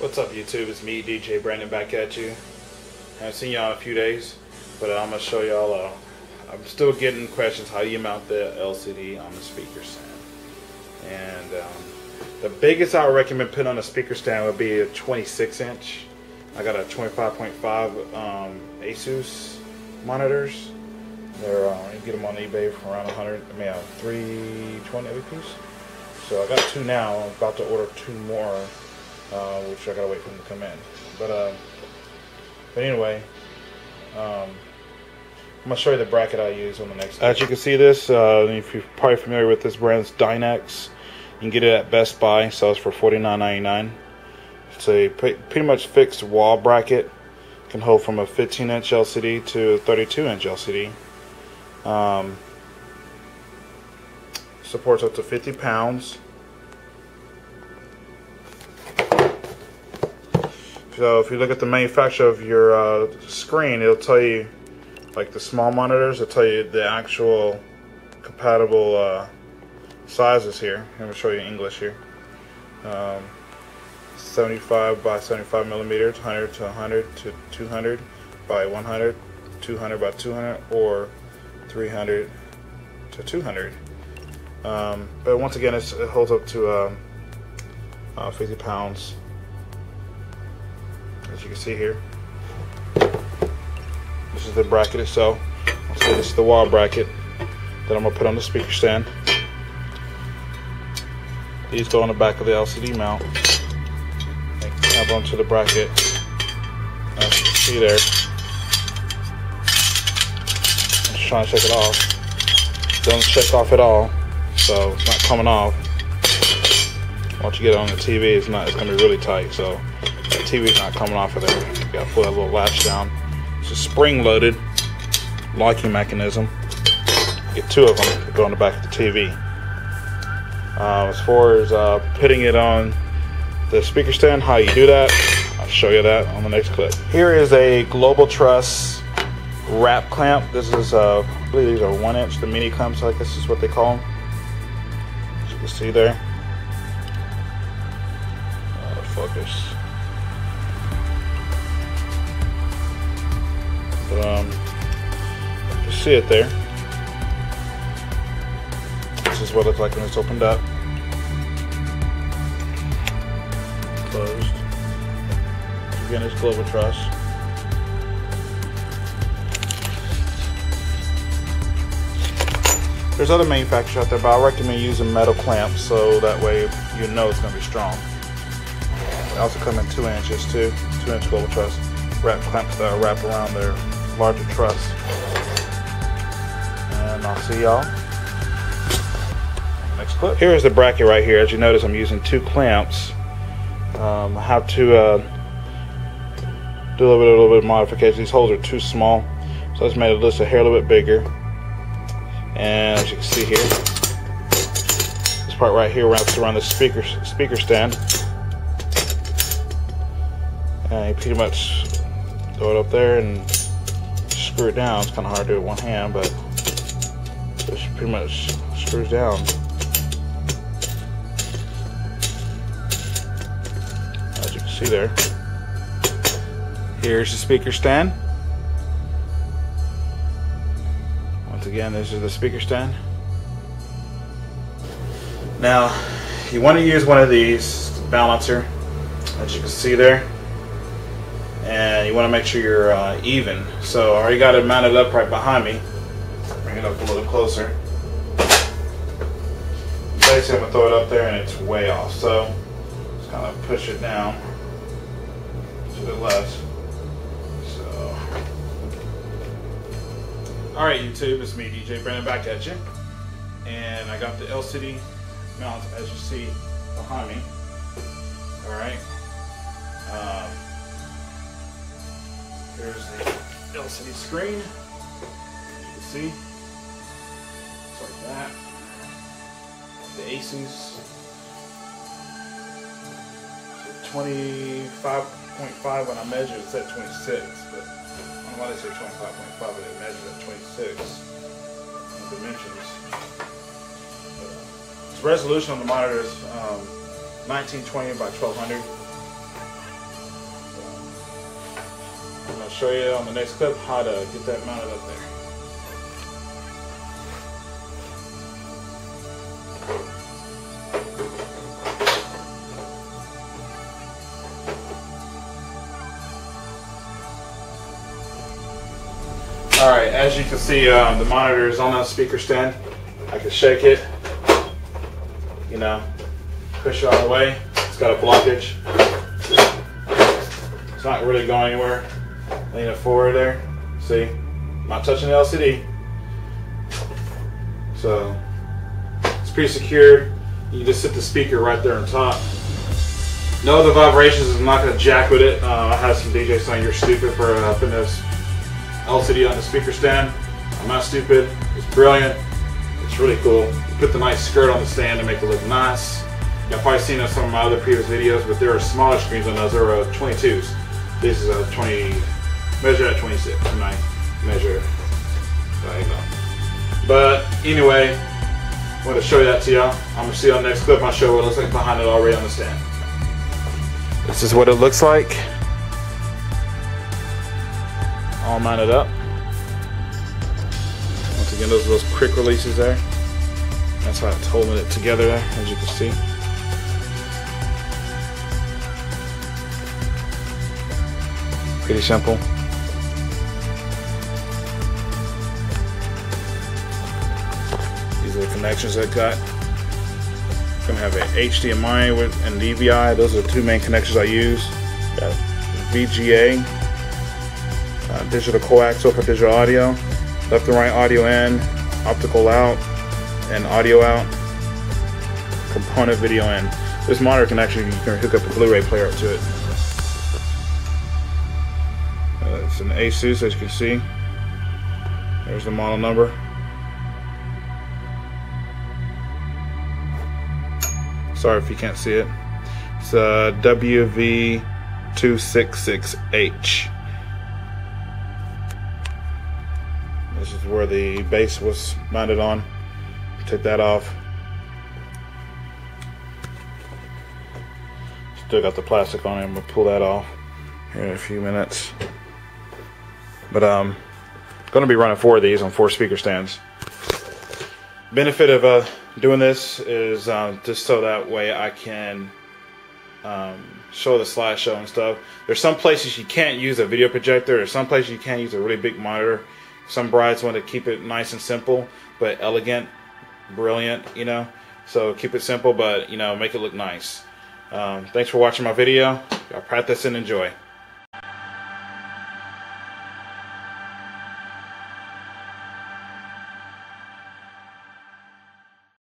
What's up YouTube? It's me, DJ Brandon, back at you. I haven't seen y'all in a few days, but I'm gonna show y'all. Uh, I'm still getting questions how you mount the LCD on the speaker stand. And um, the biggest I would recommend putting on a speaker stand would be a 26 inch. I got a 25.5 um, Asus monitors. They're uh, you get them on eBay for around 100. I mean, uh, 320 every piece. So I got two now. I'm about to order two more uh, which I gotta wait for them to come in. But uh, but anyway, um, I'm gonna show you the bracket I use on the next. As you can see, this uh, if you're probably familiar with this brand, it's Dynex. You can get it at Best Buy. Sells for $49.99. It's a pretty much fixed wall bracket. Can hold from a 15 inch LCD to a 32 inch LCD. Um, supports up to 50 pounds. So if you look at the manufacturer of your uh, screen, it'll tell you, like the small monitors, it'll tell you the actual compatible uh, sizes here. I'm going to show you English here. Um, 75 by 75 millimeters, 100 to 100 to 200 by 100, 200 by 200, or 300 to 200. Um, but once again, it holds up to um, uh, 50 pounds as you can see here. This is the bracket itself. So this is the wall bracket that I'm gonna put on the speaker stand. These go on the back of the LCD mount. And snap onto the bracket. As you can see there. I'm just trying to check it off. It Doesn't check off at all, so it's not coming off. Once you get it on the TV, it's not. It's gonna be really tight. So that TV's not coming off of there. You gotta pull that little latch down. It's a spring loaded locking mechanism. Get two of them go on the back of the TV. Uh, as far as uh, putting it on the speaker stand, how you do that, I'll show you that on the next clip. Here is a Global Truss wrap clamp. This is, uh, I believe these are one inch, the mini clamps, I guess is what they call them. As you can see there. Uh, focus. Um, you see it there. This is what it looks like when it's opened up. Closed. Again, it's Global Truss. There's other manufacturers out there, but I recommend using metal clamps so that way you know it's going to be strong. They also come in two inches too, two inch Global Truss wrap clamps that wrap around their larger truss. And I'll see y'all next clip. Here is the bracket right here. As you notice, I'm using two clamps. Um, how to uh, do a little bit, a little bit of modification. These holes are too small, so I just made it just a hair a little bit bigger. And as you can see here, this part right here wraps around the speaker speaker stand. And you pretty much throw it up there and screw it down. It's kind of hard to do it with one hand, but it pretty much screws down. As you can see there. Here's the speaker stand. Once again, this is the speaker stand. Now, you want to use one of these balancer, as you can see there and you want to make sure you're uh, even. So I already got it mounted up right behind me. Bring it up a little closer. Basically, I'm gonna throw it up there and it's way off. So just kind of push it down to the left. So, all right, YouTube, it's me, DJ Brandon, back at you, and I got the LCD mount as you see behind me. All right. Um, there's the LCD screen. As you can see. It's like that. The Asus 25.5 when I measured it said 26, but I don't know why they say 25.5, but it measured at 26 dimensions. Its resolution on the monitor is um, 1920 by 1200. Show you on the next clip how to get that mounted up there. Alright, as you can see, um, the monitor is on that speaker stand. I can shake it, you know, push it of the way. It's got a blockage. It's not really going anywhere. Lean it forward there. See? I'm not touching the LCD. So, it's pretty secure. You just sit the speaker right there on top. No other vibrations. I'm not going to jack with it. Uh, I have some DJs saying you're stupid for uh, putting this LCD on the speaker stand. I'm not stupid. It's brilliant. It's really cool. You put the nice skirt on the stand to make it look nice. You've probably seen some of my other previous videos, but there are smaller screens on those. There are 22s. This is a 20, measure at 26 when I measure diagonal. But anyway, I want to show that to y'all. I'm going to see y'all next clip. I'll show what it looks like behind it already on the stand. This is what it looks like all mounted up. Once again, those are those quick releases there. That's how it's holding it together there, as you can see. Pretty simple. The connections I got. I'm Gonna have an HDMI with and DVI. Those are the two main connections I use. Got VGA uh, digital coaxial for digital audio, left and right audio in, optical out, and audio out, component video in. This monitor can actually, you can hook up a Blu-ray player up to it. Uh, it's an Asus as you can see. There's the model number. Sorry if you can't see it. It's a WV266H. This is where the base was mounted on. Take that off. Still got the plastic on it. I'm gonna pull that off here in a few minutes. But um, gonna be running four of these on four speaker stands. Benefit of uh, doing this is um, just so that way I can um, show the slideshow and stuff. There's some places you can't use a video projector. There's some places you can't use a really big monitor. Some brides want to keep it nice and simple, but elegant, brilliant, you know. So keep it simple, but, you know, make it look nice. Um, thanks for watching my video. Y'all practice and enjoy.